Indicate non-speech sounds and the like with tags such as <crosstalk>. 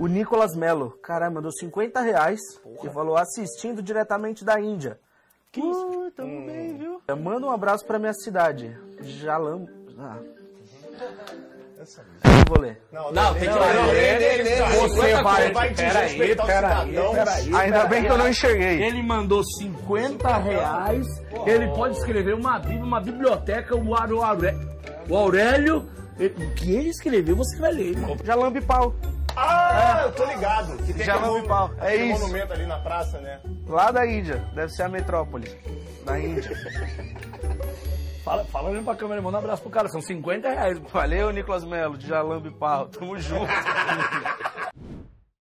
O Nicolas Melo, caramba, mandou 50 reais e falou assistindo diretamente da Índia. Que isso? Uh, tamo bem, viu? Manda um abraço pra minha cidade. Jalam. Ah. Não vou ler. Não, Não, tem que ler. Você vai, vai peraí, desrespeitar o peraí. Ainda bem que eu não enxerguei. Ele mandou 50 reais. Ele pode escrever uma bíblia, uma biblioteca, o Aurélio. O Aurélio. O que ele escreveu, você vai ler, irmão. Jalambe pau. Ah, eu tô ligado. Que tem Já aquele pau. É aquele isso. monumento ali na praça, né? Lá da Índia. Deve ser a metrópole. Da Índia. <laughs> Fala, fala mesmo pra câmera, manda um abraço pro cara, são 50 reais. Valeu, Nicolas Melo, de Jalambe pau. Tamo junto. <laughs>